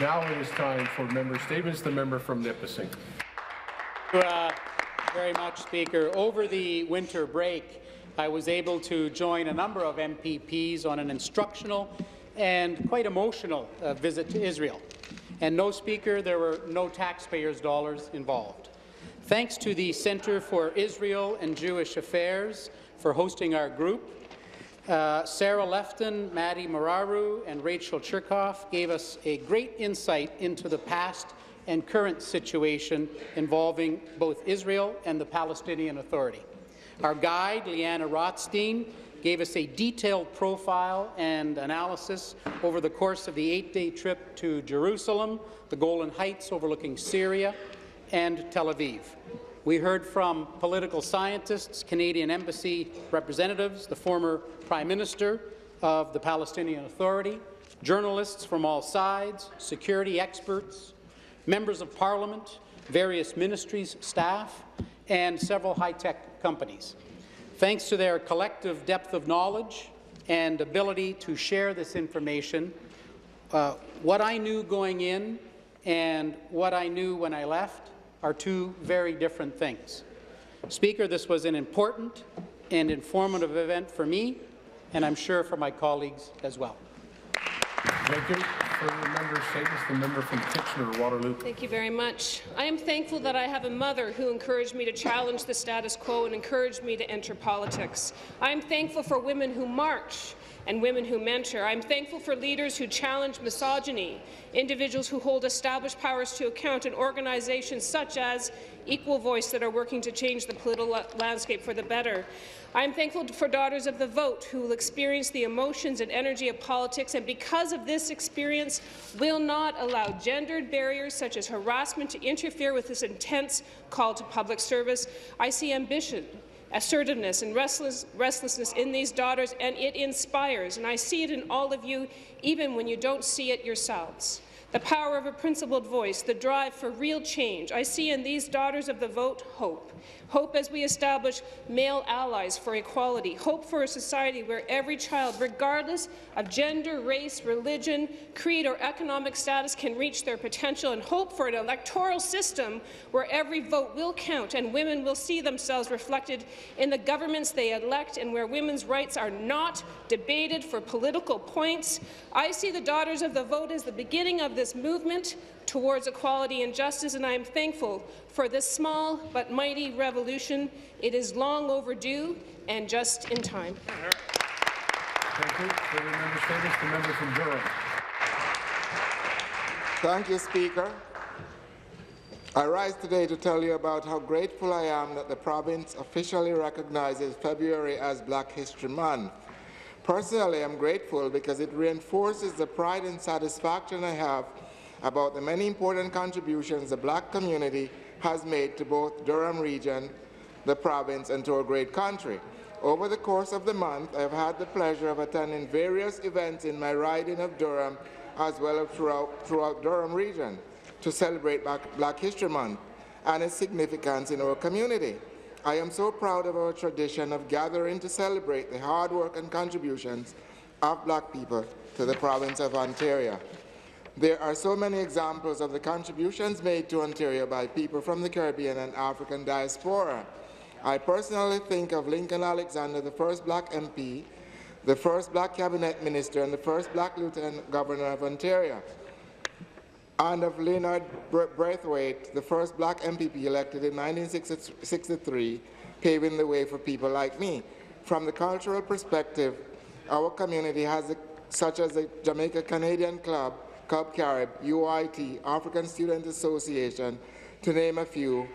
Now it is time for member statements. The member from Nipissing. Uh, very much, Speaker. Over the winter break, I was able to join a number of MPPs on an instructional and quite emotional uh, visit to Israel. And no, Speaker, there were no taxpayers' dollars involved. Thanks to the Centre for Israel and Jewish Affairs for hosting our group, uh, Sarah Lefton, Maddie Mararu, and Rachel Chirkoff gave us a great insight into the past and current situation involving both Israel and the Palestinian Authority. Our guide, Leanna Rothstein, gave us a detailed profile and analysis over the course of the eight-day trip to Jerusalem, the Golan Heights overlooking Syria, and Tel Aviv. We heard from political scientists, Canadian embassy representatives, the former Prime Minister of the Palestinian Authority, journalists from all sides, security experts, members of parliament, various ministries, staff, and several high-tech companies. Thanks to their collective depth of knowledge and ability to share this information, uh, what I knew going in and what I knew when I left are two very different things. Speaker, this was an important and informative event for me, and I'm sure for my colleagues as well. Thank you. Further member statements. The member from Kitchener-Waterloo. Thank you very much. I am thankful that I have a mother who encouraged me to challenge the status quo and encouraged me to enter politics. I am thankful for women who march and women who mentor. I'm thankful for leaders who challenge misogyny, individuals who hold established powers to account, and organizations such as Equal Voice that are working to change the political landscape for the better. I am thankful for Daughters of the Vote who will experience the emotions and energy of politics and because of this experience will not allow gendered barriers such as harassment to interfere with this intense call to public service. I see ambition, assertiveness and restless, restlessness in these daughters, and it inspires. And I see it in all of you, even when you don't see it yourselves. The power of a principled voice, the drive for real change. I see in these daughters of the vote hope. Hope as we establish male allies for equality. Hope for a society where every child, regardless of gender, race, religion, creed, or economic status, can reach their potential. And hope for an electoral system where every vote will count and women will see themselves reflected in the governments they elect and where women's rights are not debated for political points. I see the Daughters of the Vote as the beginning of this movement towards equality and justice, and I am thankful for this small but mighty revolution. It is long overdue and just in time. Thank you. Further member statements. The member from Durham. Thank you, Speaker. I rise today to tell you about how grateful I am that the province officially recognizes February as Black History Month. Personally, I'm grateful because it reinforces the pride and satisfaction I have about the many important contributions the black community has made to both Durham region, the province, and to our great country. Over the course of the month, I have had the pleasure of attending various events in my riding of Durham as well as throughout, throughout Durham region to celebrate Black History Month and its significance in our community. I am so proud of our tradition of gathering to celebrate the hard work and contributions of black people to the province of Ontario. There are so many examples of the contributions made to Ontario by people from the Caribbean and African diaspora. I personally think of Lincoln Alexander, the first black MP, the first black cabinet minister, and the first black lieutenant governor of Ontario, and of Leonard Braithwaite, the first black MPP elected in 1963, paving the way for people like me. From the cultural perspective, our community has a, such as the Jamaica Canadian Club, Cub Carib, UIT, African Student Association, to name a few,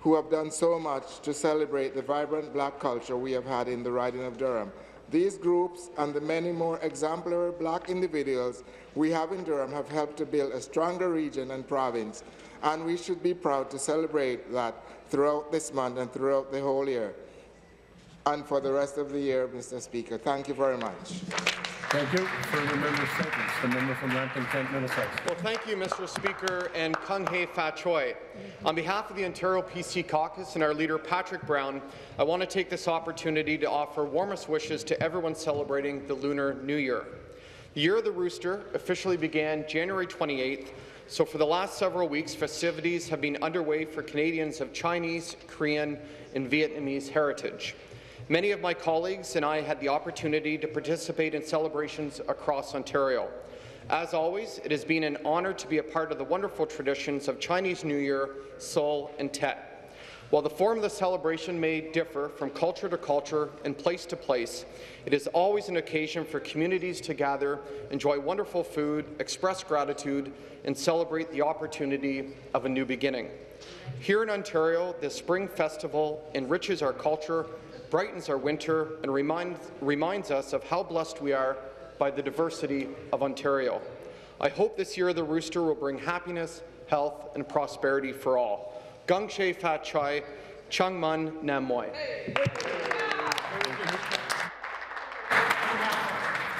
who have done so much to celebrate the vibrant black culture we have had in the riding of Durham. These groups and the many more exemplary black individuals we have in Durham have helped to build a stronger region and province, and we should be proud to celebrate that throughout this month and throughout the whole year. And for the rest of the year, Mr. Speaker, thank you very much. Thank you. Further member statements. The member from Lambton Kent, Middlesex. Well, thank you, Mr. Speaker, and Kung Hei Fat Choi. On behalf of the Ontario PC Caucus and our leader, Patrick Brown, I want to take this opportunity to offer warmest wishes to everyone celebrating the Lunar New Year. The Year of the Rooster officially began January 28th So for the last several weeks, festivities have been underway for Canadians of Chinese, Korean, and Vietnamese heritage. Many of my colleagues and I had the opportunity to participate in celebrations across Ontario. As always, it has been an honour to be a part of the wonderful traditions of Chinese New Year, Seoul, and Tet. While the form of the celebration may differ from culture to culture and place to place, it is always an occasion for communities to gather, enjoy wonderful food, express gratitude, and celebrate the opportunity of a new beginning. Here in Ontario, the Spring Festival enriches our culture, brightens our winter, and reminds, reminds us of how blessed we are by the diversity of Ontario. I hope this year the Rooster will bring happiness, health, and prosperity for all. Gung She Fat Chai, Chúc Mừng Năm Mới.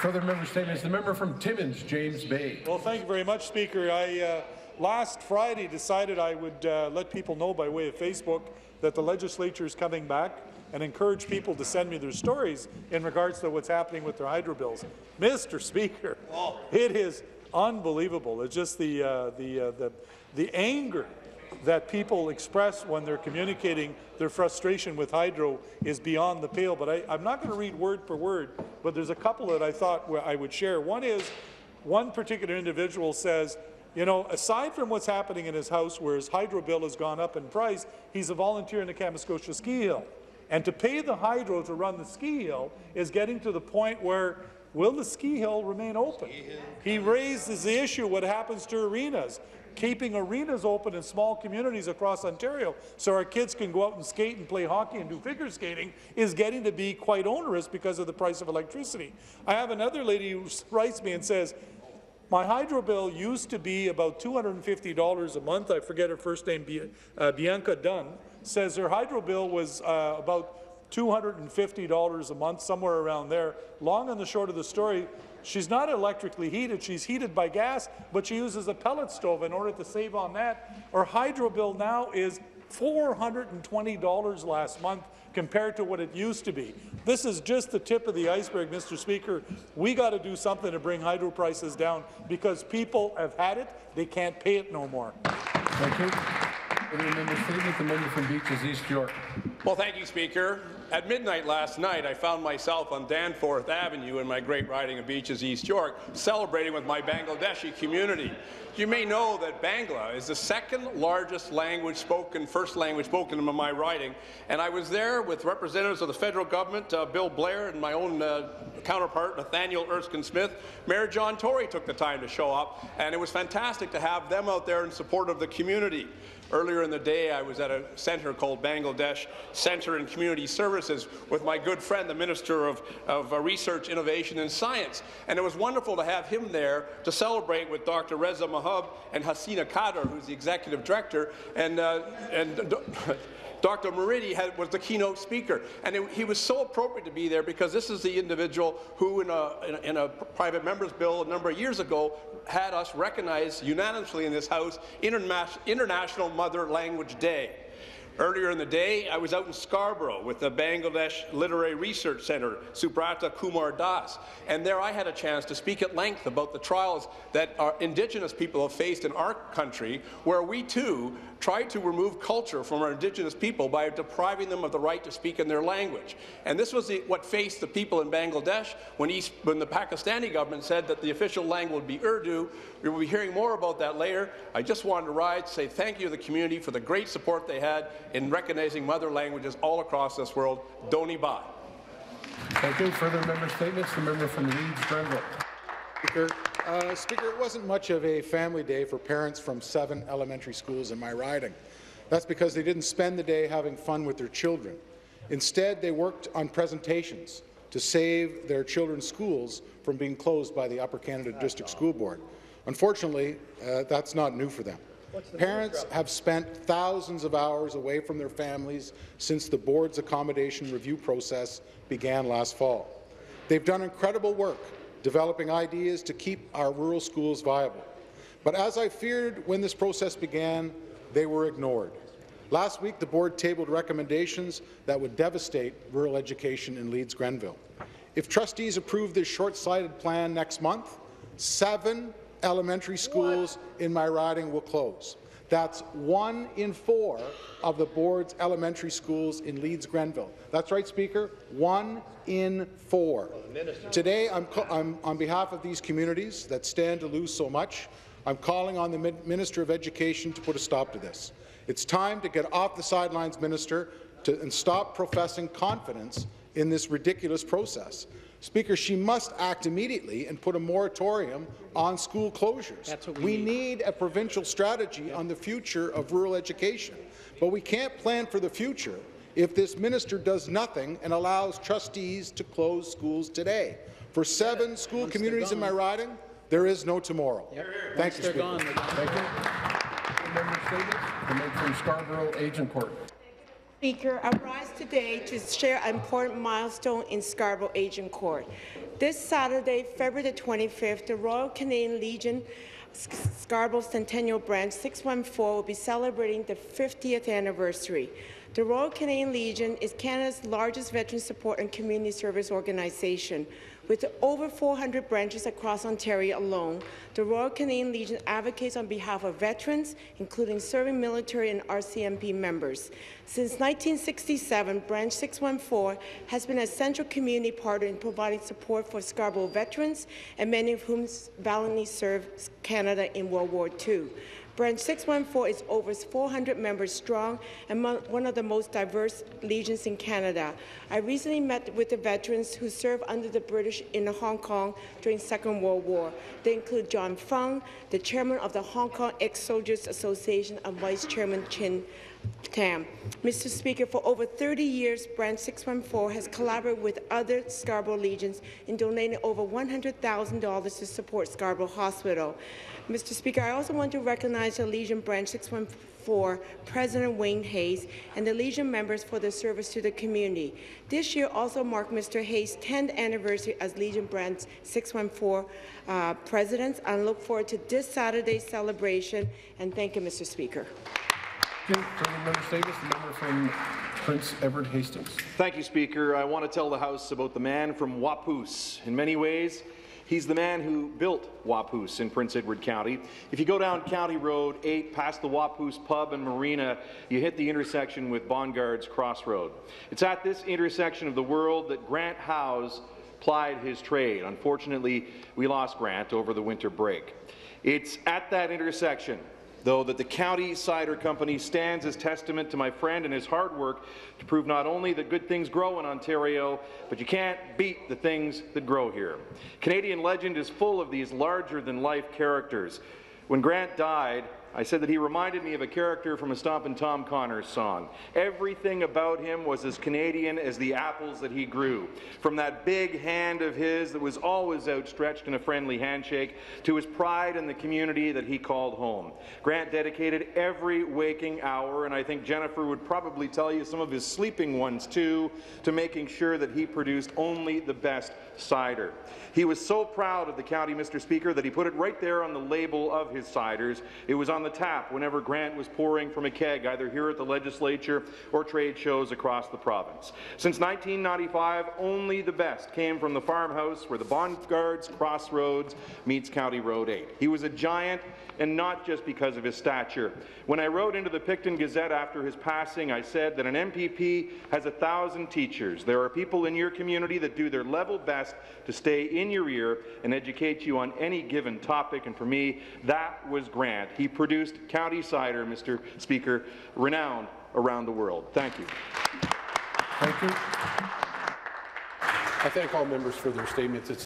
Further member statements. The member from Timmins, James Bay. Well, thank you very much, Speaker. I uh, last Friday decided I would uh, let people know by way of Facebook that the legislature is coming back and encourage people to send me their stories in regards to what's happening with their hydro bills. Mr. Speaker, it is unbelievable. It's just the uh, the, uh, the the anger that people express when they're communicating their frustration with hydro is beyond the pale. But I, I'm not going to read word for word, but there's a couple that I thought I would share. One is one particular individual says, you know, aside from what's happening in his house where his hydro bill has gone up in price, he's a volunteer in the Kamiskotia Ski Hill. And to pay the hydro to run the ski hill is getting to the point where will the ski hill remain open? He raises the issue what happens to arenas keeping arenas open in small communities across Ontario so our kids can go out and skate and play hockey and do figure skating is getting to be quite onerous because of the price of electricity. I have another lady who writes me and says, my hydro bill used to be about $250 a month. I forget her first name, uh, Bianca Dunn, says her hydro bill was uh, about $250 a month, somewhere around there. Long and the short of the story, She's not electrically heated, she's heated by gas, but she uses a pellet stove in order to save on that. Her hydro bill now is $420 last month compared to what it used to be. This is just the tip of the iceberg, Mr. Speaker. We got to do something to bring hydro prices down because people have had it, they can't pay it no more. Thank you. Member? The member from Beaches East York. Well, thank you, Speaker. At midnight last night, I found myself on Danforth Avenue in my great riding of Beaches, East York, celebrating with my Bangladeshi community. You may know that Bangla is the second largest language spoken, first language spoken in my riding, and I was there with representatives of the federal government, uh, Bill Blair, and my own uh, counterpart, Nathaniel Erskine Smith. Mayor John Tory took the time to show up, and it was fantastic to have them out there in support of the community. Earlier in the day, I was at a centre called Bangladesh Centre and Community Services with my good friend, the Minister of, of uh, Research, Innovation and Science. And it was wonderful to have him there to celebrate with Dr. Reza Mahub and Hasina Kader, who's the Executive Director, and, uh, and Dr. Moridi had, was the keynote speaker, and it, he was so appropriate to be there because this is the individual who, in a, in a, in a private member's bill a number of years ago, had us recognize unanimously in this House Interna International Mother Language Day. Earlier in the day, I was out in Scarborough with the Bangladesh Literary Research Centre, Subrata Kumar Das, and there I had a chance to speak at length about the trials that our Indigenous people have faced in our country, where we too tried to remove culture from our Indigenous people by depriving them of the right to speak in their language. And this was the, what faced the people in Bangladesh when, East, when the Pakistani government said that the official language would be Urdu. We will be hearing more about that later. I just wanted to rise to say thank you to the community for the great support they had in recognizing mother languages all across this world. Doni Ba. Thank you. Further member statements? The member from Leeds, Grenville. Speaker. Uh, Speaker, it wasn't much of a family day for parents from seven elementary schools in my riding. That's because they didn't spend the day having fun with their children. Instead, they worked on presentations to save their children's schools from being closed by the Upper Canada District School Board. Unfortunately, uh, that's not new for them. Parents have spent thousands of hours away from their families since the board's accommodation review process began last fall. They've done incredible work developing ideas to keep our rural schools viable. But as I feared when this process began, they were ignored. Last week, the board tabled recommendations that would devastate rural education in Leeds Grenville. If trustees approve this short-sighted plan next month, seven elementary schools in my riding will close. That's one in four of the board's elementary schools in Leeds Grenville. That's right, Speaker, one in four. Today, I'm, I'm on behalf of these communities that stand to lose so much, I'm calling on the Minister of Education to put a stop to this. It's time to get off the sidelines, Minister, to, and stop professing confidence in this ridiculous process. Speaker, she must act immediately and put a moratorium on school closures. That's what we need. need a provincial strategy on the future of rural education, but we can't plan for the future if this minister does nothing and allows trustees to close schools today. For seven school Once communities in my riding, there is no tomorrow. Thank Once you, Speaker. gone, they're gone. Thank you. Member Stevens, the from Scarborough Agincourt. Speaker, I rise today to share an important milestone in Scarborough Agincourt. This Saturday, February the 25th, the Royal Canadian Legion Scarborough Centennial Branch 614 will be celebrating the 50th anniversary. The Royal Canadian Legion is Canada's largest veteran support and community service organization. With over 400 branches across Ontario alone, the Royal Canadian Legion advocates on behalf of veterans, including serving military and RCMP members. Since 1967, Branch 614 has been a central community partner in providing support for Scarborough veterans, and many of whom valiantly served Canada in World War II. Branch 614 is over 400 members strong and one of the most diverse legions in Canada. I recently met with the veterans who served under the British in Hong Kong during Second World War. They include John Fung, the chairman of the Hong Kong Ex-Soldiers Association, and Vice Chairman Chin Tam. Mr. Speaker, for over 30 years, Branch 614 has collaborated with other Scarborough Legions in donating over $100,000 to support Scarborough Hospital. Mr. Speaker, I also want to recognize the Legion Branch 614 President Wayne Hayes and the Legion members for their service to the community. This year also marked Mr. Hayes' 10th anniversary as Legion Branch 614 uh, President. I look forward to this Saturday's celebration, and thank you, Mr. Speaker. Prince Edward Hastings. Thank you, Speaker. I want to tell the House about the man from Waupoos. In many ways, he's the man who built Waupoos in Prince Edward County. If you go down County Road 8 past the Waupoos Pub and Marina, you hit the intersection with Bongards Crossroad. It's at this intersection of the world that Grant Howes plied his trade. Unfortunately, we lost Grant over the winter break. It's at that intersection though that the County Cider Company stands as testament to my friend and his hard work to prove not only that good things grow in Ontario, but you can't beat the things that grow here. Canadian legend is full of these larger-than-life characters. When Grant died, I said that he reminded me of a character from a Stompin' Tom Connors song. Everything about him was as Canadian as the apples that he grew. From that big hand of his that was always outstretched in a friendly handshake to his pride in the community that he called home. Grant dedicated every waking hour, and I think Jennifer would probably tell you some of his sleeping ones too, to making sure that he produced only the best cider. He was so proud of the county, Mr. Speaker, that he put it right there on the label of his ciders. It was on the tap whenever Grant was pouring from a keg, either here at the legislature or trade shows across the province. Since 1995, only the best came from the farmhouse where the Bond Guards Crossroads meets County Road 8. He was a giant, and not just because of his stature. When I wrote into the Picton Gazette after his passing, I said that an MPP has a thousand teachers. There are people in your community that do their level best to stay in your ear and educate you on any given topic, and for me, that was Grant. He produced County Cider, Mr. Speaker, renowned around the world. Thank you. Thank you. I thank all members for their statements. It's